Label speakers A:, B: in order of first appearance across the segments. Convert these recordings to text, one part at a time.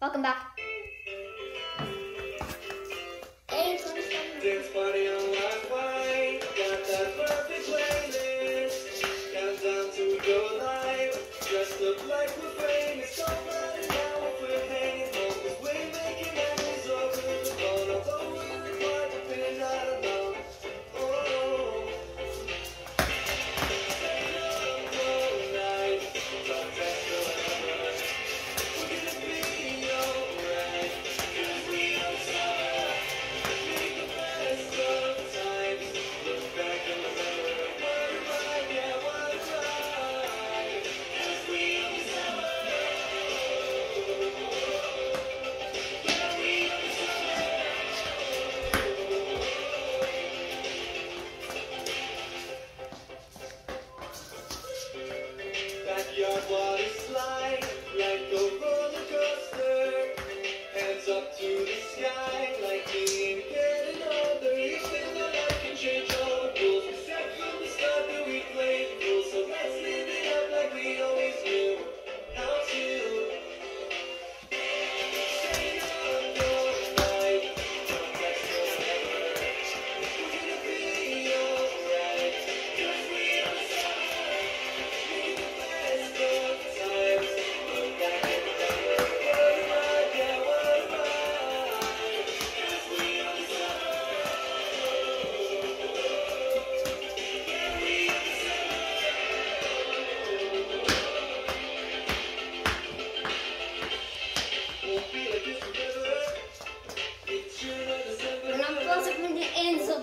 A: Welcome back.
B: Hands up to the sky like being getting old.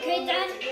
A: Okay, Dad.